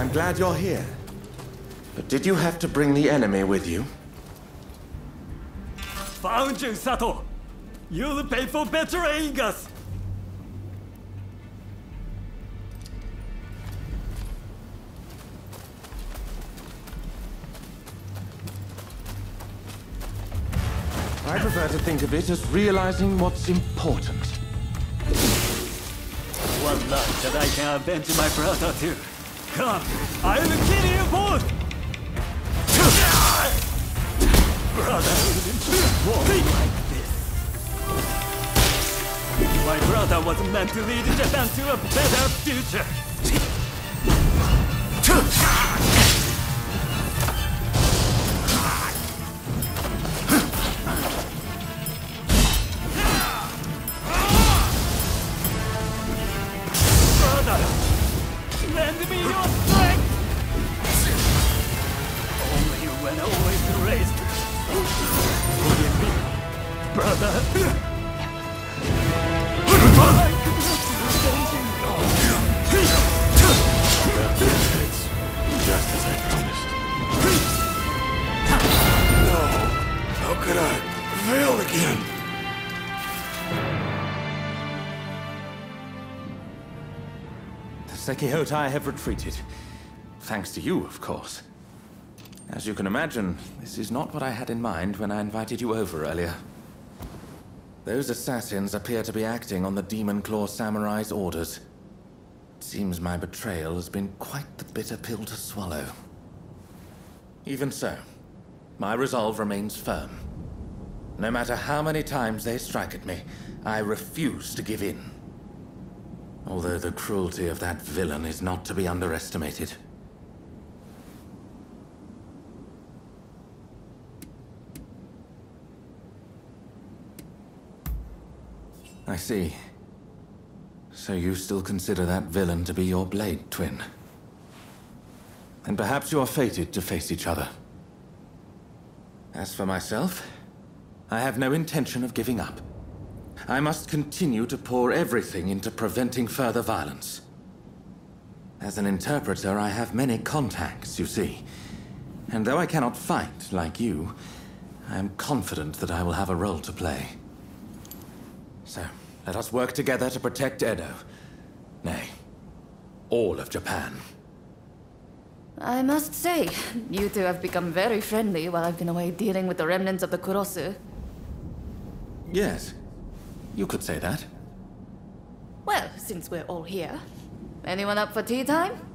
I'm glad you're here. But did you have to bring the enemy with you? Found you, Sato! You'll pay for betraying us! I prefer to think of it as realizing what's important. One luck that I can avenge my brother too. Come, I will kill you both! Won't be like this. My brother was meant to lead Japan to a better future. Lend me your strength! Only when always raised. Forgive me, brother. The Sekihotai have retreated. Thanks to you, of course. As you can imagine, this is not what I had in mind when I invited you over earlier. Those assassins appear to be acting on the Demon Claw Samurai's orders. It seems my betrayal has been quite the bitter pill to swallow. Even so, my resolve remains firm. No matter how many times they strike at me, I refuse to give in. Although the cruelty of that villain is not to be underestimated. I see. So you still consider that villain to be your blade twin? And perhaps you are fated to face each other. As for myself, I have no intention of giving up. I must continue to pour everything into preventing further violence. As an interpreter, I have many contacts, you see. And though I cannot fight like you, I am confident that I will have a role to play. So, let us work together to protect Edo. Nay, all of Japan. I must say, you two have become very friendly while I've been away dealing with the remnants of the Kurosu. Yes, you could say that. Well, since we're all here, anyone up for tea time?